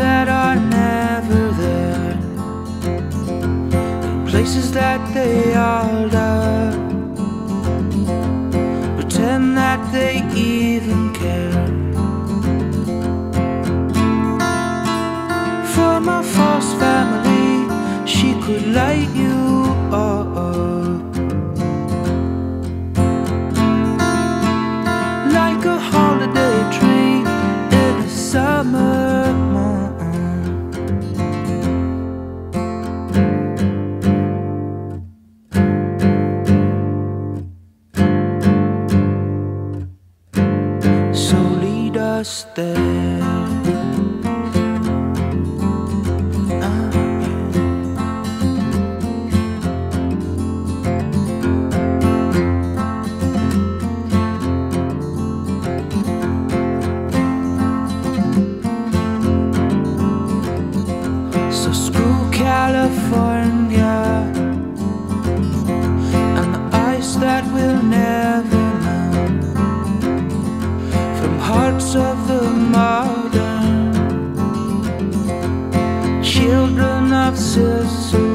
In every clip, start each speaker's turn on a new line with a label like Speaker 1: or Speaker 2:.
Speaker 1: that are never there, places that they all love. For my false family, she could light you up. like a holiday tree in a summer morn. So lead us there. Children of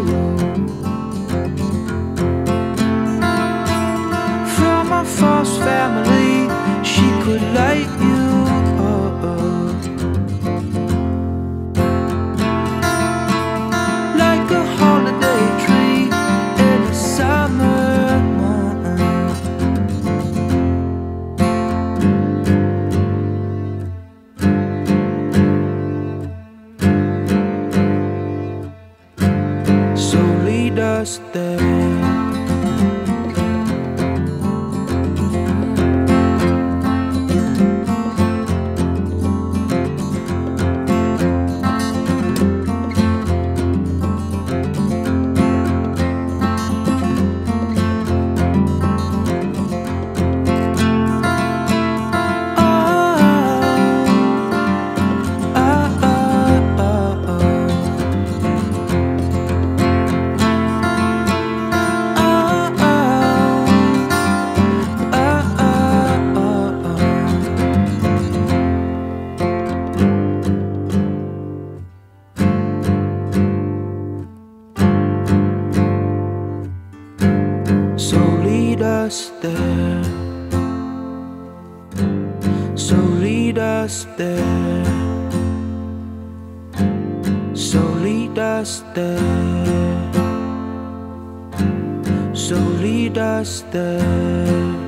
Speaker 1: lead us there. So lead us there. So lead us there. So lead us there.